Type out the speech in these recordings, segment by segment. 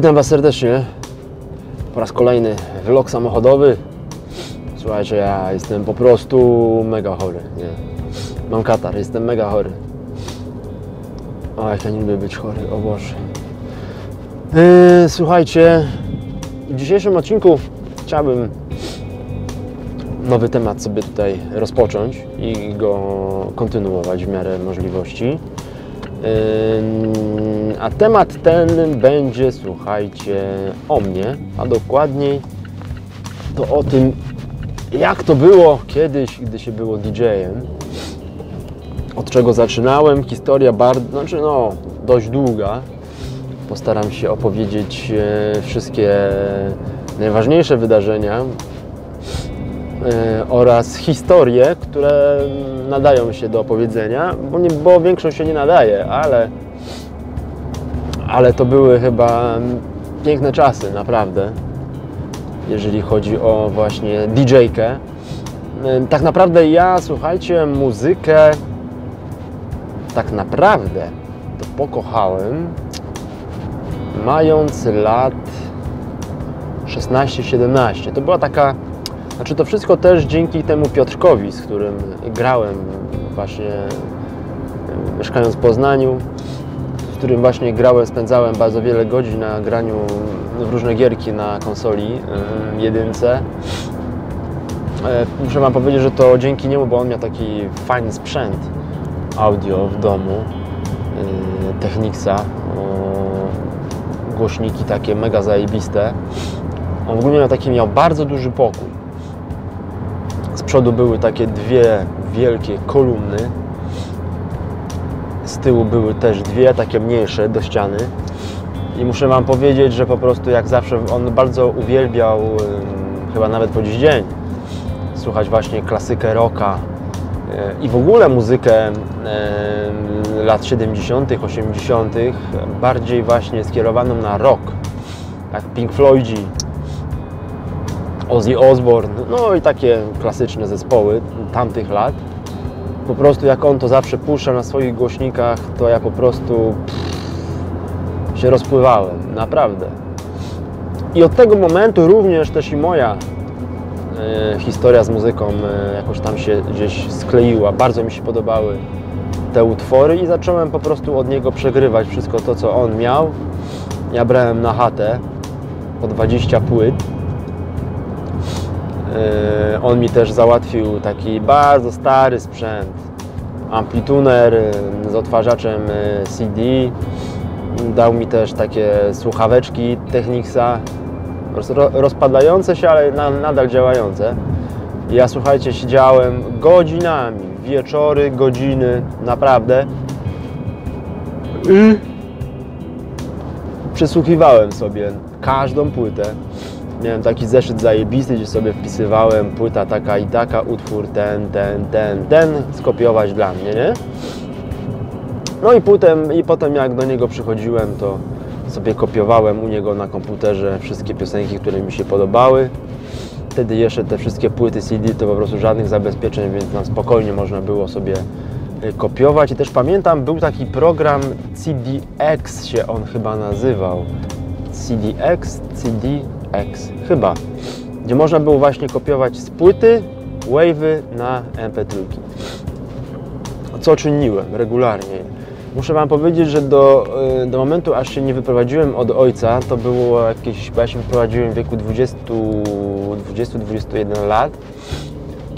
Witam Was serdecznie. Po raz kolejny vlog samochodowy. Słuchajcie, ja jestem po prostu mega chory. Nie. Mam katar, jestem mega chory. O, jak ja nie lubię być chory, o Boże. Yy, słuchajcie, w dzisiejszym odcinku chciałbym nowy temat sobie tutaj rozpocząć i go kontynuować w miarę możliwości. A temat ten będzie, słuchajcie, o mnie, a dokładniej to o tym, jak to było kiedyś, gdy się było DJ-em. Od czego zaczynałem, historia bardzo, znaczy no, dość długa. Postaram się opowiedzieć e, wszystkie najważniejsze wydarzenia oraz historie, które nadają się do opowiedzenia, bo, nie, bo większość się nie nadaje, ale, ale to były chyba piękne czasy, naprawdę, jeżeli chodzi o właśnie DJ-kę. E, Tak naprawdę ja, słuchajcie, muzykę tak naprawdę to pokochałem mając lat 16-17. To była taka, znaczy to wszystko też dzięki temu Piotrkowi, z którym grałem właśnie e, mieszkając w Poznaniu, z którym właśnie grałem, spędzałem bardzo wiele godzin na graniu w różne gierki na konsoli e, jedynce. E, Muszę Wam powiedzieć, że to dzięki niemu, bo on miał taki fajny sprzęt audio w domu, e, Technicsa, głośniki takie mega zajebiste. On w ogóle miał taki, miał bardzo duży pokój. Z przodu były takie dwie wielkie kolumny. Z tyłu były też dwie takie mniejsze do ściany. I muszę Wam powiedzieć, że po prostu jak zawsze on bardzo uwielbiał, chyba nawet po dziś dzień, słuchać właśnie klasykę rocka yy, i w ogóle muzykę lat 70., 80., bardziej właśnie skierowaną na rock, jak Pink Floydzi, Ozzy Osbourne, no i takie klasyczne zespoły tamtych lat. Po prostu jak on to zawsze puszcza na swoich głośnikach, to ja po prostu pff, się rozpływałem, naprawdę. I od tego momentu również też i moja e, historia z muzyką e, jakoś tam się gdzieś skleiła. Bardzo mi się podobały te utwory i zacząłem po prostu od niego przegrywać wszystko to, co on miał. Ja brałem na chatę po 20 płyt. Yy, On mi też załatwił taki bardzo stary sprzęt, amplituner yy, z odtwarzaczem yy, CD. Dał mi też takie słuchaweczki Technicsa, roz- rozpadające się, ale na, nadal działające. Ja słuchajcie, siedziałem godzinami, wieczory, godziny, naprawdę. I przysłuchiwałem sobie każdą płytę. Miałem taki zeszyt zajebisty, gdzie sobie wpisywałem płyta taka i taka, utwór ten, ten, ten, ten, skopiować dla mnie, nie? No i potem, i potem jak do niego przychodziłem, to sobie kopiowałem u niego na komputerze wszystkie piosenki, które mi się podobały. Wtedy jeszcze te wszystkie płyty CD to po prostu żadnych zabezpieczeń, więc na spokojnie można było sobie y, kopiować. I też pamiętam, był taki program CDX się on chyba nazywał. CDX, CDX, chyba. Gdzie można było właśnie kopiować z płyty, wave'y na MP3. Co czyniłem regularnie. Muszę Wam powiedzieć, że do, y, do momentu, aż się nie wyprowadziłem od ojca, to było jakieś, bo ja się wyprowadziłem w wieku 20 20-21 lat.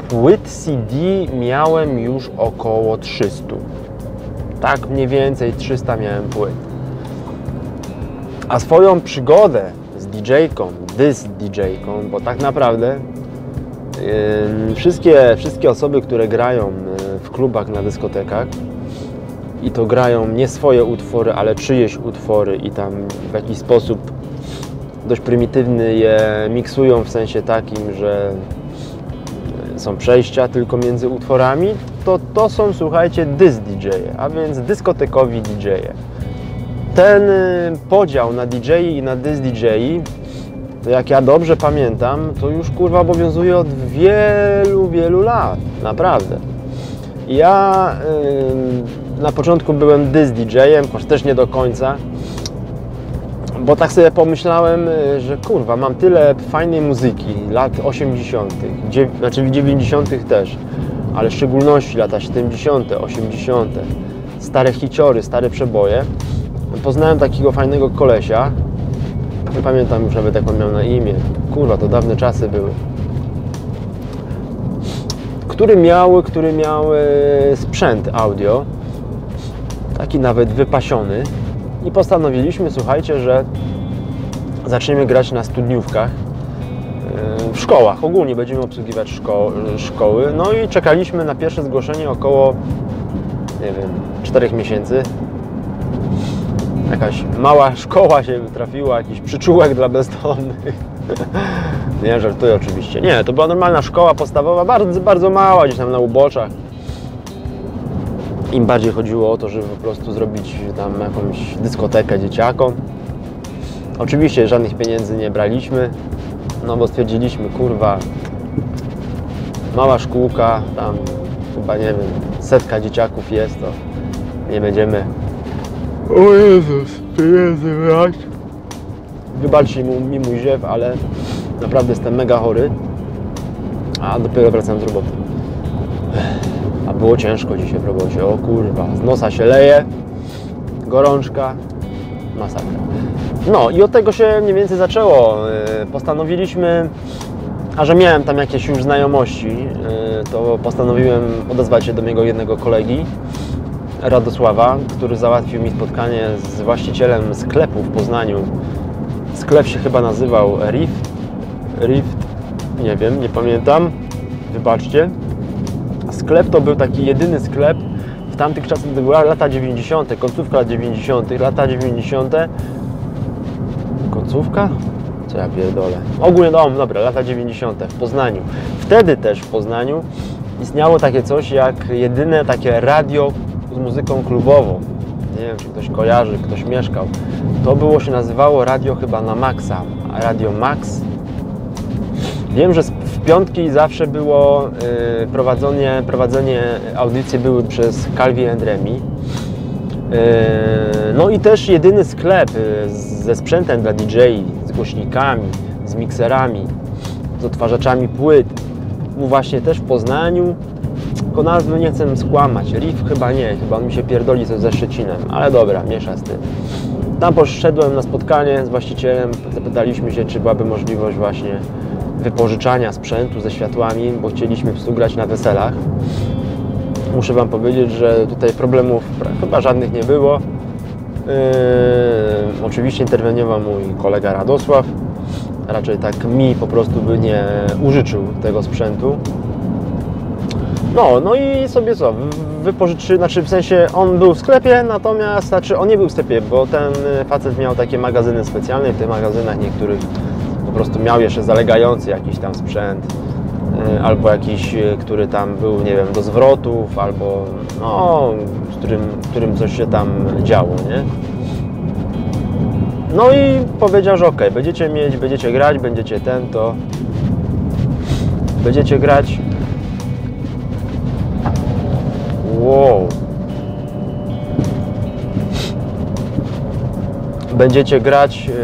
Płyt CD miałem już około 300. Tak mniej więcej 300 miałem płyt. A swoją przygodę z DJ-ką, dys DJ-ką, bo tak naprawdę yy, wszystkie, wszystkie osoby, które grają yy, w klubach, na dyskotekach i to grają nie swoje utwory, ale czyjeś utwory i tam w jakiś sposób dość prymitywny je miksują w sensie takim, że są przejścia tylko między utworami, to to są, słuchajcie, dys DJ-e, a więc dyskotekowi DJ-e. Ten y, podział na DJ i na dys DJ, jak ja dobrze pamiętam, to już kurwa obowiązuje od wielu, wielu lat, naprawdę. Ja y, na początku byłem dys DJ-em, choć też nie do końca, Bo tak sobie pomyślałem, y, że kurwa, mam tyle fajnej muzyki lat 80., dziew- znaczy w 90. też, ale w szczególności lata 70., 80., stare hiciory, stare przeboje. Poznałem takiego fajnego kolesia, nie pamiętam już nawet jak on miał na imię, kurwa, to dawne czasy były, który miał, który miał e, sprzęt audio, taki nawet wypasiony i postanowiliśmy, słuchajcie, że zaczniemy grać na studniówkach e, w szkołach. Ogólnie będziemy obsługiwać szko szkoły. No i czekaliśmy na pierwsze zgłoszenie około, nie wiem, 4 miesięcy. Jakaś mała szkoła się trafiła, jakiś przyczółek dla bezdomnych. Nie, żartuję oczywiście. Nie, to była normalna szkoła podstawowa, bardzo, bardzo mała, gdzieś tam na uboczach. Im bardziej chodziło o to, żeby po prostu zrobić tam jakąś dyskotekę dzieciakom. Oczywiście żadnych pieniędzy nie braliśmy, no bo stwierdziliśmy, kurwa, mała szkółka, tam chyba nie wiem, setka dzieciaków jest, to nie będziemy. O Jezus, pieniędzy brać. Wybaczcie mi, mi mój ziew, ale naprawdę jestem mega chory, a dopiero wracam z roboty. A było ciężko dzisiaj w robocie, o kurwa, z nosa się leje, gorączka, masakra. No i od tego się mniej więcej zaczęło. Yy, Postanowiliśmy, a że miałem tam jakieś już znajomości, yy, to postanowiłem odezwać się do mojego jednego kolegi, Radosława, który załatwił mi spotkanie z właścicielem sklepu w Poznaniu. Sklep się chyba nazywał Rift. Rift, nie wiem, nie pamiętam. Wybaczcie. Sklep to był taki jedyny sklep w tamtych czasach, były lata 90., końcówka lat 90., lata 90. Końcówka? Co ja pierdolę? Ogólnie, no dobra, lata 90. w Poznaniu. Wtedy też w Poznaniu istniało takie coś jak jedyne takie radio z muzyką klubową. Nie wiem, czy ktoś kojarzy, ktoś mieszkał. To było się nazywało radio chyba na Maxa. Radio Max. Wiem, że w piątki zawsze było y, prowadzenie, prowadzenie audycji były przez Calvi and Remy. Y, no i też jedyny sklep y, ze sprzętem dla DJ, z głośnikami, z mikserami, z odtwarzaczami płyt. Był właśnie też w Poznaniu. Tylko nazwy nie chcę skłamać. Riff chyba nie, chyba on mi się pierdoli ze Szczecinem, ale dobra, miesza z tym. Tam poszedłem na spotkanie z właścicielem, zapytaliśmy się, czy byłaby możliwość właśnie wypożyczania sprzętu ze światłami, bo chcieliśmy współgrać na weselach. Muszę Wam powiedzieć, że tutaj problemów chyba żadnych nie było. Yy, oczywiście interweniował mój kolega Radosław. Raczej tak mi po prostu by nie użyczył tego sprzętu. No, no i sobie co, wypożyczy, znaczy w sensie on był w sklepie, natomiast, znaczy on nie był w sklepie, bo ten facet miał takie magazyny specjalne w tych magazynach niektórych po prostu miał jeszcze zalegający jakiś tam sprzęt, y, albo jakiś, y, który tam był, nie wiem, do zwrotów, albo no, z którym, którym coś się tam działo, nie? No i powiedział, że ok, będziecie mieć, będziecie grać, będziecie ten, to będziecie grać Wow. Będziecie grać. Yy,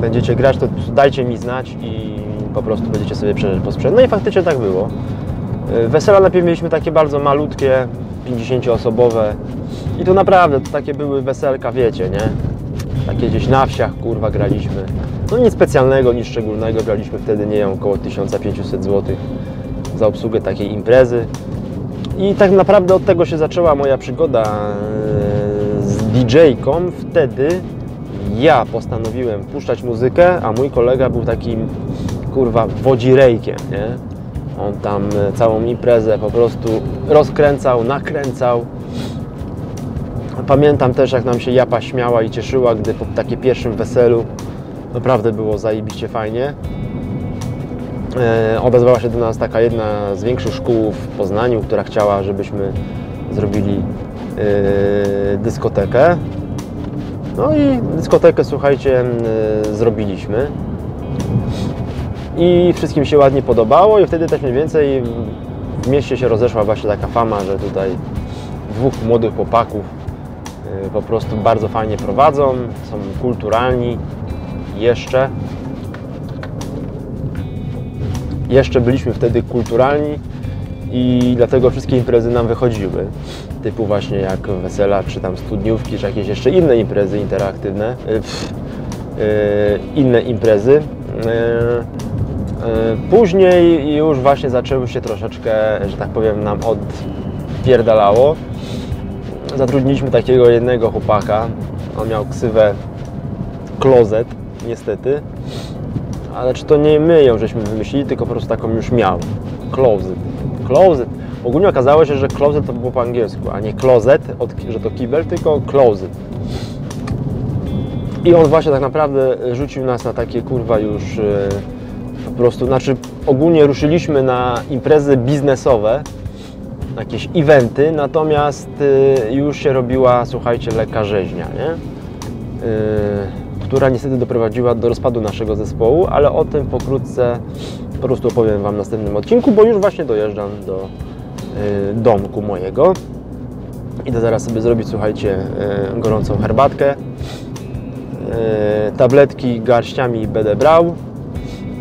będziecie grać, to dajcie mi znać i po prostu będziecie sobie przeżyć po sprzęt. No i faktycznie tak było. Yy, wesela najpierw mieliśmy takie bardzo malutkie, 50-osobowe. I to naprawdę to takie były weselka, wiecie, nie? Takie gdzieś na wsiach, kurwa, graliśmy. No nic specjalnego, nic szczególnego. Graliśmy wtedy, nie wiem, około 1500 zł za obsługę takiej imprezy. I tak naprawdę od tego się zaczęła moja przygoda e, z DJ-ką. Wtedy ja postanowiłem puszczać muzykę, a mój kolega był takim kurwa wodzirejkiem, nie? On tam e, całą imprezę po prostu rozkręcał, nakręcał. Pamiętam też, jak nam się Japa śmiała i cieszyła, gdy po takim pierwszym weselu naprawdę było zajebiście fajnie. E, odezwała się do nas taka jedna z większych szkół w Poznaniu, która chciała, żebyśmy zrobili e, dyskotekę. No i dyskotekę, słuchajcie, e, zrobiliśmy. I wszystkim się ładnie podobało i wtedy też mniej więcej w mieście się rozeszła właśnie taka fama, że tutaj dwóch młodych chłopaków po prostu bardzo fajnie prowadzą, są kulturalni jeszcze. Jeszcze byliśmy wtedy kulturalni i dlatego wszystkie imprezy nam wychodziły. Typu właśnie jak wesela, czy tam studniówki, czy jakieś jeszcze inne imprezy interaktywne. y, pff, y, inne imprezy. Y, y, Później już właśnie zaczęły się troszeczkę, że tak powiem, nam odpierdalało. Zatrudniliśmy takiego jednego chłopaka. On miał ksywę Klozet, niestety. Ale czy to nie my ją żeśmy wymyślili, tylko po prostu taką już miał. Closet. Closet. Ogólnie okazało się, że closet to było po angielsku, a nie closet, że to kibel, tylko closet. I on właśnie tak naprawdę rzucił nas na takie kurwa już e, po prostu, znaczy ogólnie ruszyliśmy na imprezy biznesowe, jakieś eventy, natomiast e, już się robiła, słuchajcie, lekka rzeźnia, nie? E, która niestety doprowadziła do rozpadu naszego zespołu, ale o tym pokrótce po prostu opowiem Wam w następnym odcinku, bo już właśnie dojeżdżam do e, domku mojego. Idę zaraz sobie zrobić, słuchajcie, e, gorącą herbatkę. E, tabletki garściami będę brał,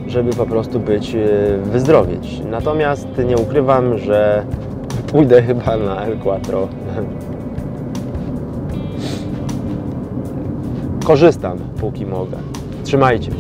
żeby po prostu być, e, wyzdrowieć. Natomiast nie ukrywam, że pójdę chyba na El Quattro. Korzystam, póki mogę. Trzymajcie.